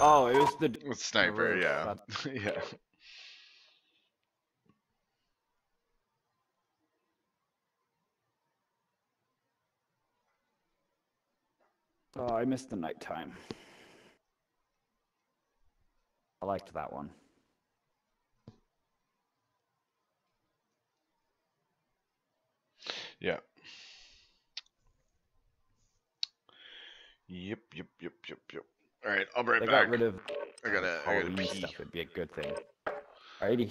Oh, it was the With sniper, yeah. yeah. Oh, I missed the nighttime. I liked that one. Yeah. Yep, yep, yep, yep, yep. All right, I'll be right They back. got rid of I gotta, I gotta Halloween pee. stuff. Would be a good thing. Alrighty.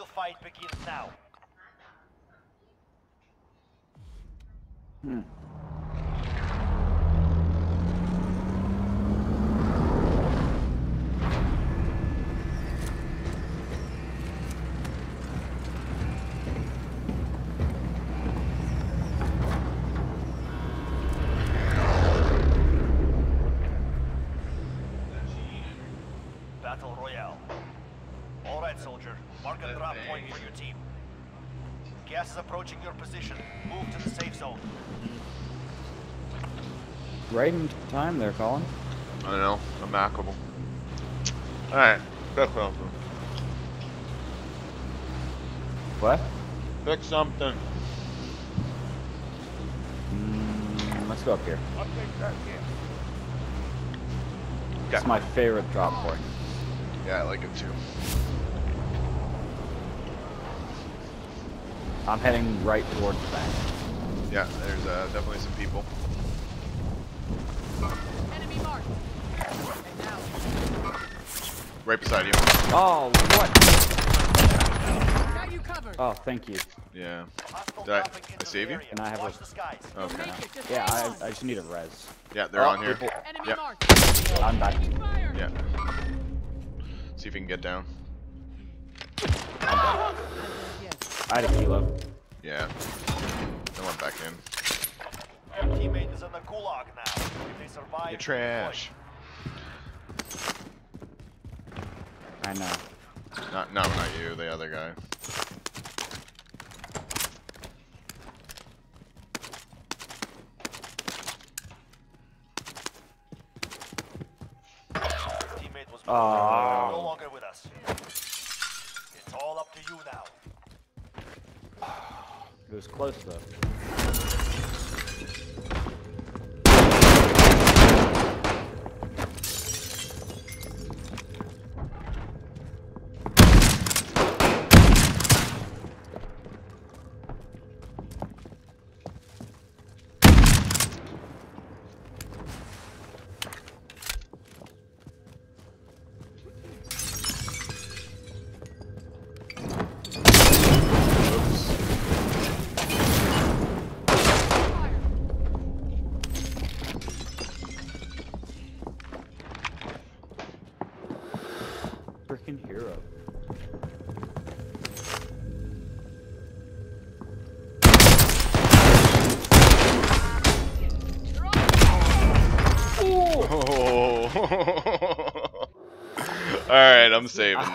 real fight begins now. Battle Royale. All right, soldier. Mark a drop point for your team. Gas is approaching your position. Move to the safe zone. Right in time there, Colin. I don't know. Remarkable. All right, pick something. What? Pick something. Mm, let's go up here. Yeah. It's my favorite drop point. Yeah, I like it too. I'm heading right towards the bank. Yeah, there's uh, definitely some people. Enemy marked. And now, Right beside you. Oh, what? got you covered. Oh, thank you. Yeah. Did I- I save you? area. Can I have a- the Okay. make it. Just Yeah, I. I just need a res. Yeah, they're Oh, on here. people- Enemy Yep. marked. I'm back. Fire. Yeah. See if we can get down. Yes. I had a kilo. Yeah. I went back in. Your teammate is in the gulag now. If they survive, You trash. I know. Not, no, not you. The other guy. Your Oh. no longer with us. It's all up to you now. It was close though. Freaking hero. Oh. All right, I'm saving that.